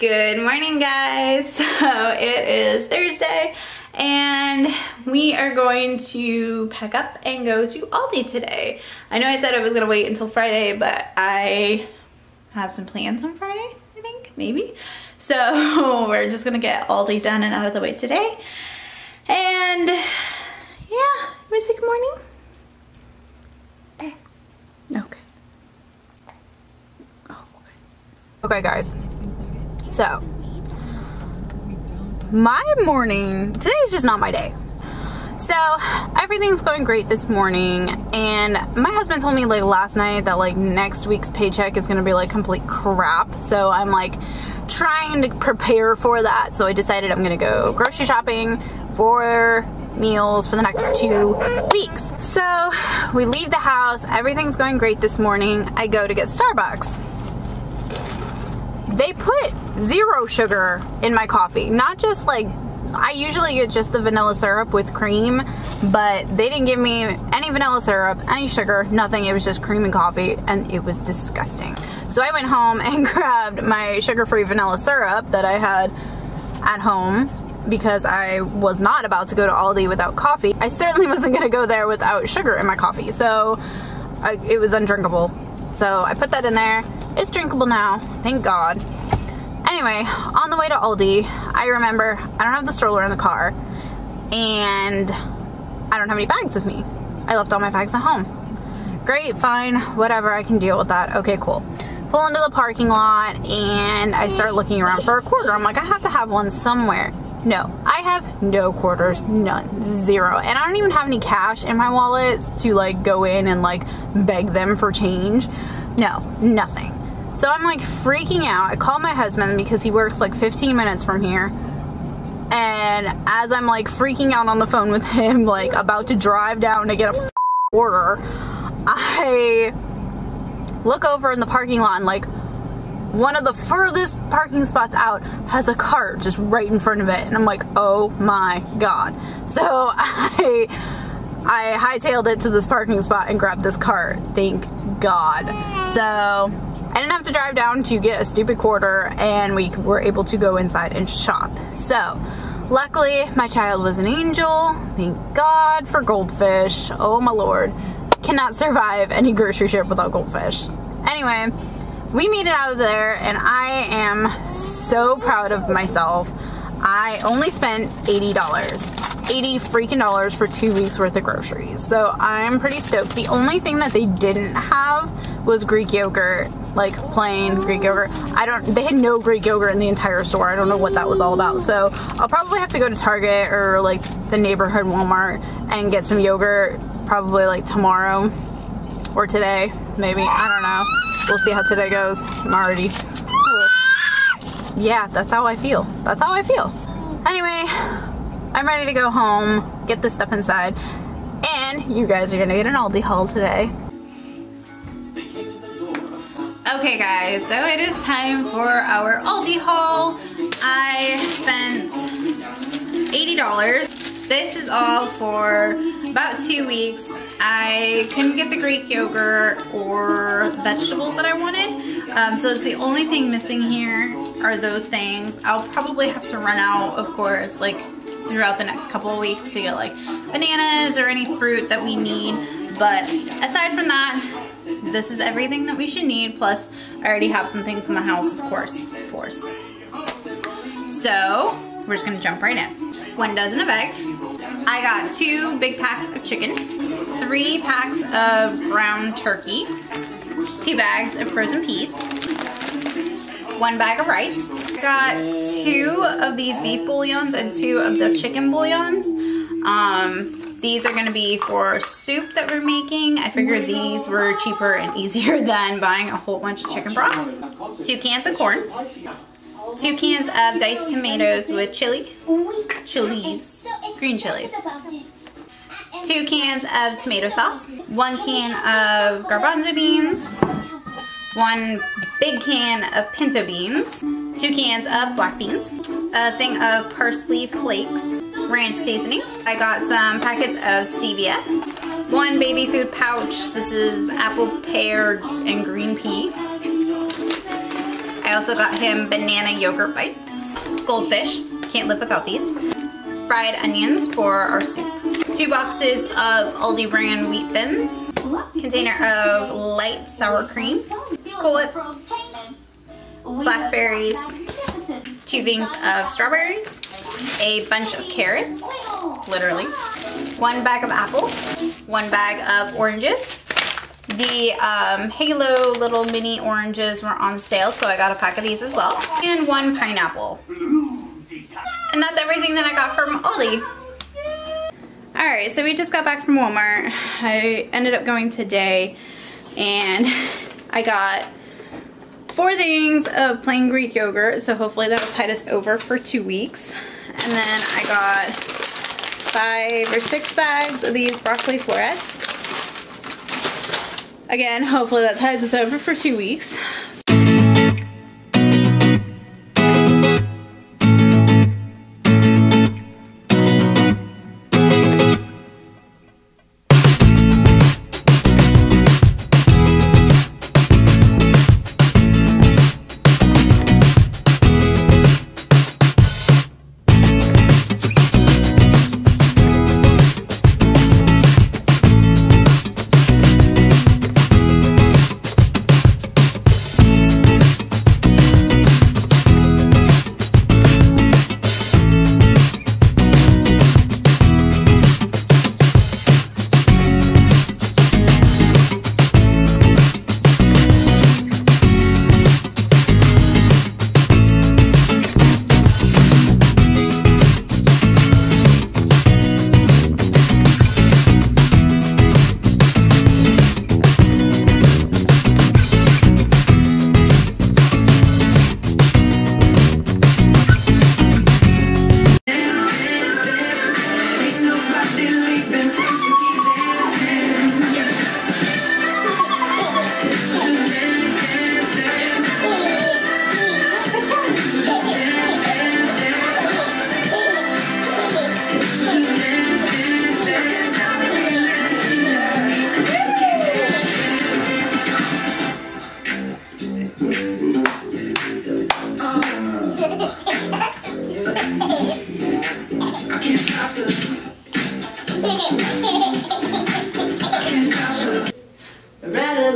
Good morning guys. So it is Thursday and we are going to pack up and go to Aldi today. I know I said I was gonna wait until Friday but I have some plans on Friday I think maybe. So we're just gonna get Aldi done and out of the way today. And yeah, you wanna say good morning? Eh. Okay. Oh, okay. Okay guys, so, my morning, today is just not my day. So, everything's going great this morning, and my husband told me like last night that like next week's paycheck is gonna be like complete crap. So, I'm like trying to prepare for that. So, I decided I'm gonna go grocery shopping for meals for the next two weeks. So, we leave the house, everything's going great this morning. I go to get Starbucks they put zero sugar in my coffee. Not just like, I usually get just the vanilla syrup with cream, but they didn't give me any vanilla syrup, any sugar, nothing. It was just cream and coffee, and it was disgusting. So I went home and grabbed my sugar-free vanilla syrup that I had at home because I was not about to go to Aldi without coffee. I certainly wasn't gonna go there without sugar in my coffee, so I, it was undrinkable. So I put that in there it's drinkable now, thank God. Anyway, on the way to Aldi, I remember I don't have the stroller in the car and I don't have any bags with me. I left all my bags at home. Great, fine, whatever, I can deal with that. Okay, cool. Pull into the parking lot and I start looking around for a quarter. I'm like, I have to have one somewhere. No, I have no quarters, none, zero. And I don't even have any cash in my wallet to like go in and like beg them for change. No, nothing. So I'm like freaking out. I call my husband because he works like 15 minutes from here. And as I'm like freaking out on the phone with him, like about to drive down to get a order, I look over in the parking lot and like one of the furthest parking spots out has a cart just right in front of it. And I'm like, oh my God. So I, I hightailed it to this parking spot and grabbed this cart. Thank God. So I didn't have to drive down to get a stupid quarter and we were able to go inside and shop. So, luckily my child was an angel. Thank God for goldfish. Oh my lord. Cannot survive any grocery trip without goldfish. Anyway, we made it out of there and I am so proud of myself. I only spent $80. 80 freaking dollars for two weeks worth of groceries. So I'm pretty stoked. The only thing that they didn't have was Greek yogurt, like plain Greek yogurt. I don't, they had no Greek yogurt in the entire store. I don't know what that was all about. So I'll probably have to go to Target or like the neighborhood Walmart and get some yogurt probably like tomorrow or today, maybe. I don't know. We'll see how today goes. I'm already, yeah, that's how I feel. That's how I feel. Anyway, I'm ready to go home, get this stuff inside, and you guys are gonna get an Aldi haul today. Okay guys, so it is time for our Aldi haul. I spent $80. This is all for about two weeks. I couldn't get the Greek yogurt or vegetables that I wanted. Um, so it's the only thing missing here are those things. I'll probably have to run out, of course, like throughout the next couple of weeks to get like bananas or any fruit that we need. But aside from that, this is everything that we should need. Plus, I already have some things in the house, of course, of course. So, we're just gonna jump right in. One dozen of eggs. I got two big packs of chicken, three packs of ground turkey, two bags of frozen peas, one bag of rice. Got two of these beef bouillons and two of the chicken bouillons. Um, these are gonna be for soup that we're making. I figured these were cheaper and easier than buying a whole bunch of chicken broth. Two cans of corn. Two cans of diced tomatoes with chili, chilies, green chilies. Two cans of tomato sauce. One can of garbanzo beans one big can of pinto beans, two cans of black beans, a thing of parsley flakes, ranch seasoning. I got some packets of stevia, one baby food pouch. This is apple, pear, and green pea. I also got him banana yogurt bites, goldfish, can't live without these, fried onions for our soup, two boxes of Aldi brand wheat thins, container of light sour cream, Cool Whip, blackberries, two things of strawberries, a bunch of carrots, literally, one bag of apples, one bag of oranges, the um, Halo little mini oranges were on sale, so I got a pack of these as well. And one pineapple. And that's everything that I got from Aldi. Alright, so we just got back from Walmart. I ended up going today and I got four things of plain Greek yogurt, so hopefully that'll tide us over for two weeks. And then I got five or six bags of these broccoli florets. Again, hopefully that ties us over for two weeks.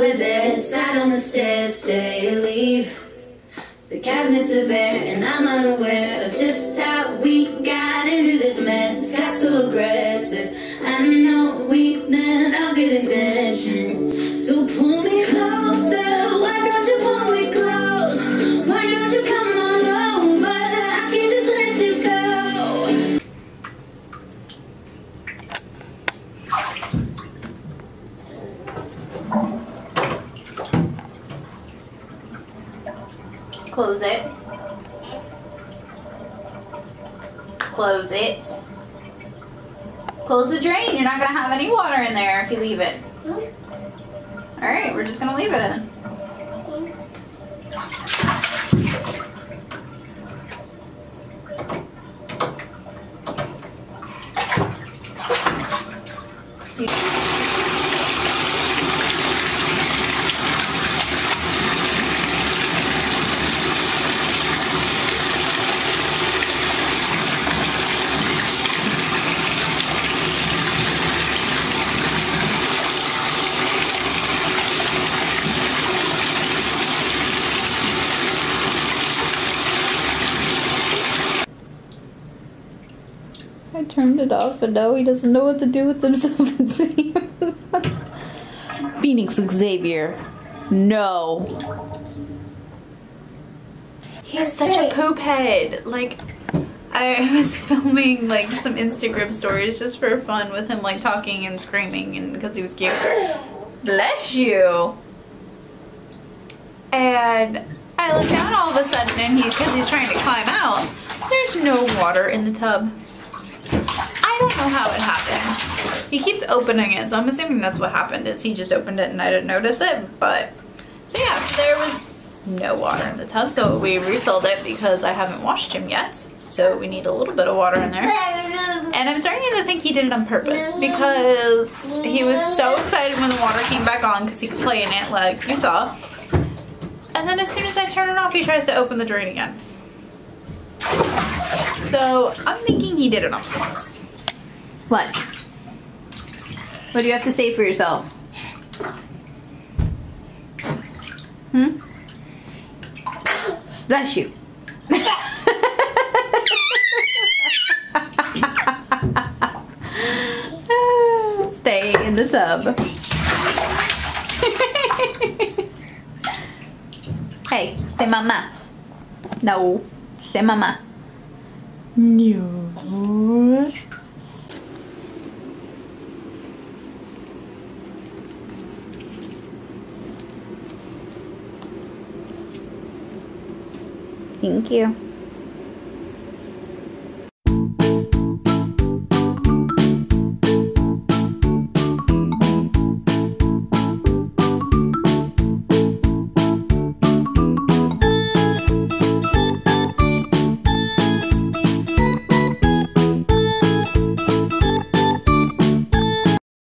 Close Close the drain. You're not going to have any water in there if you leave it. Alright, we're just going to leave it in. I turned it off and now he doesn't know what to do with himself it seems. Phoenix Xavier. No. He's such a poop head. Like, I was filming like some Instagram stories just for fun with him like talking and screaming and because he was cute. Bless you. And I look down all of a sudden and he, because he's trying to climb out, there's no water in the tub. Know how it happened. He keeps opening it, so I'm assuming that's what happened is he just opened it and I didn't notice it. But, so yeah, there was no water in the tub, so we refilled it because I haven't washed him yet. So we need a little bit of water in there. And I'm starting to think he did it on purpose because he was so excited when the water came back on because he could play in it like you saw. And then as soon as I turn it off, he tries to open the drain again. So I'm thinking he did it on purpose. What? What do you have to say for yourself? Hmm? Bless you. Stay in the tub. hey, say mama. No. Say mama. No. Thank you.